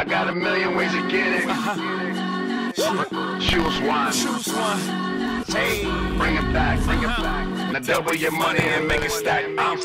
I got a million ways to get it. Uh-huh. Choose one. Choose one. Hey, bring it back, bring it uh-huh. back. Now double your money and make it stack. I'm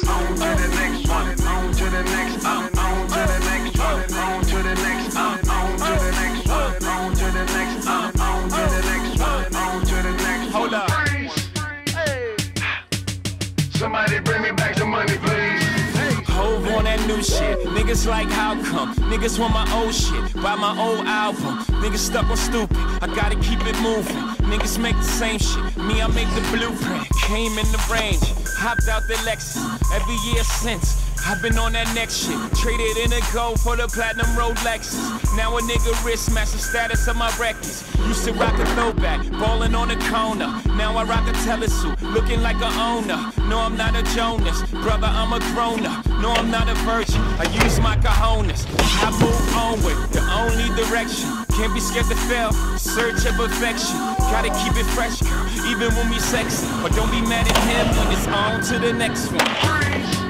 new shit. Niggas like how come? Niggas want my old shit. Buy my old album. Niggas stuck on stupid. I gotta keep it moving. Niggas make the same shit. Me, I make the blueprint. Came in the range. Hopped out the Lexus. Every year since. I've been on that next shit. Traded in a gold for the platinum Rolexes. Now a nigga wrist match the status of my records. Used to rock a throwback, ballin' on the corner. Now I rock a telesuit, looking like a owner. No, I'm not a Jonas, brother, I'm a grown up. No, I'm not a virgin. I use my cojones. I move onward, the only direction. Can't be scared to fail, search of perfection. Gotta keep it fresh, even when we sexy. But don't be mad at him when it's on to the next one.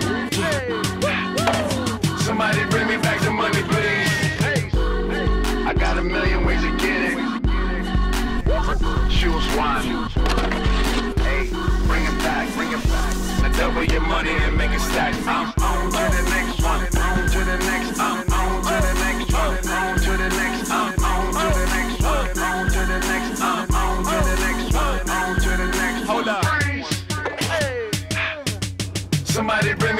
Your money and make it stack. I'm on to the next one. On to the next. I'm on to the next one. On to the next. I'm on to the next one. On to the next. I'm on to the next one. On to the next. Hold up. Somebody bring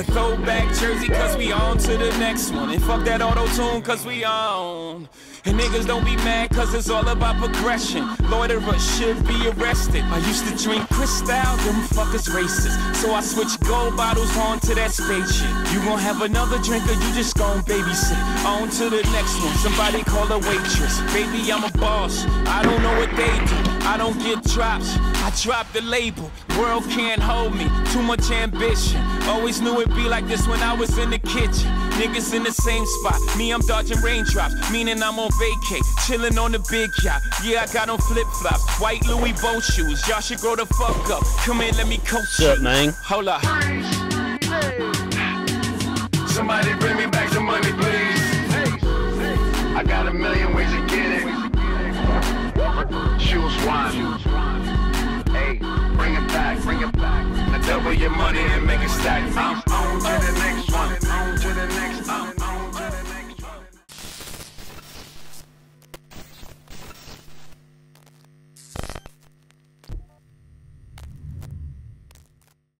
a throwback jersey, cause we on to the next one. And fuck that auto tune, cause we on. And niggas don't be mad, cause it's all about progression. Loiterers should be arrested. I used to drink Cristal, them fuckers racist. So I switched gold bottles on to that spaceship. You gon' have another drink, or you just gon' babysit. On to the next one, somebody call a waitress. Baby, I'm a boss, I don't know what they do. I don't get drops, I drop the label. World can't hold me, too much ambition. Always knew it'd be like this when I was in the kitchen. Niggas in the same spot, me, I'm dodging raindrops, meaning I'm on vacay, chilling on the big yacht. Yeah, I got on flip flops, white Louis boat shoes. Y'all should grow the fuck up. Come in, let me coach What's up, man? Hold up. Somebody your money and make it stack. I'm on to the next